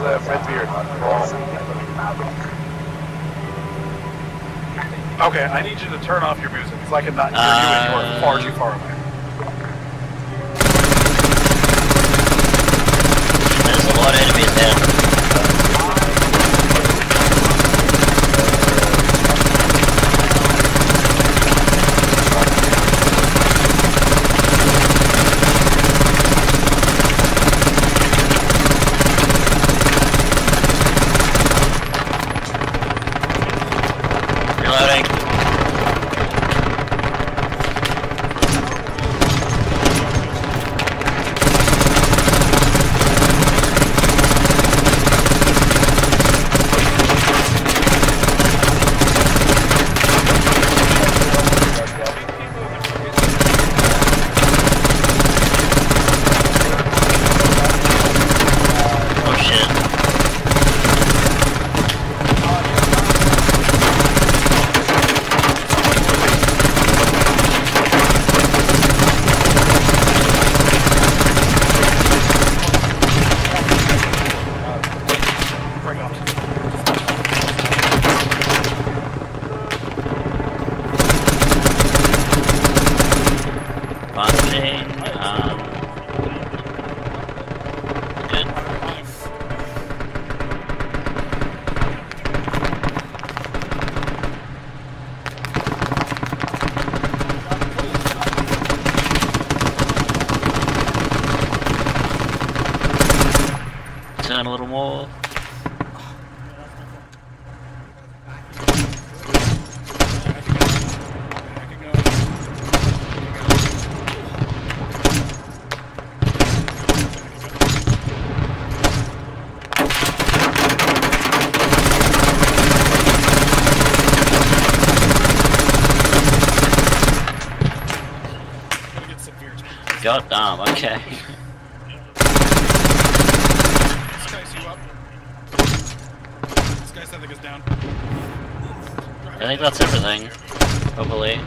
uh, Fred Beard. Okay, I need you to turn off your music because I cannot hear you and you are Uh, far too far away. Turn a little more. God damn, okay. This guy's I think that's everything. Hopefully.